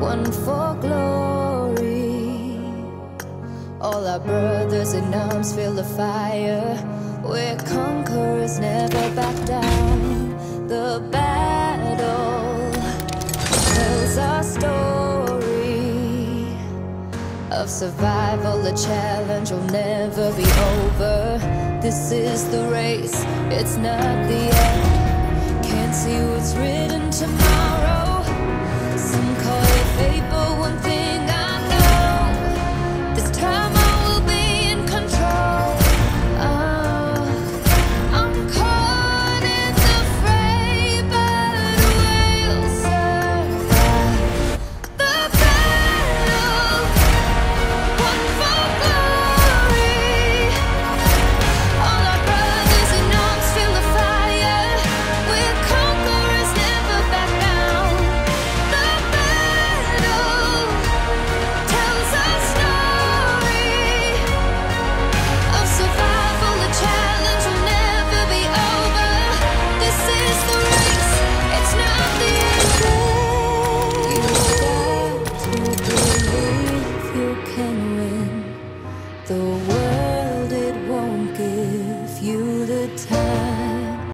one for glory. All our brothers in arms fill the fire. We're conquerors, never back down. The battle tells our story of survival. The challenge will never be over. This is the race, it's not the end. the